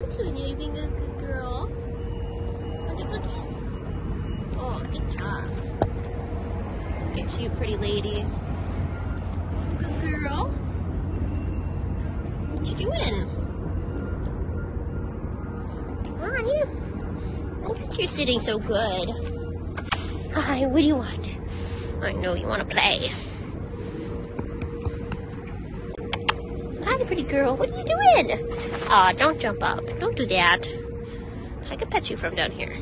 Petunia, you being a good girl? Want a cookie? Oh, good job. At you, pretty lady. Good girl. What you doing? Come on, you. Look at you sitting so good. Hi, what do you want? I know you want to play. Hi, pretty girl. What are you doing? Aw, don't jump up. Don't do that. I can pet you from down here.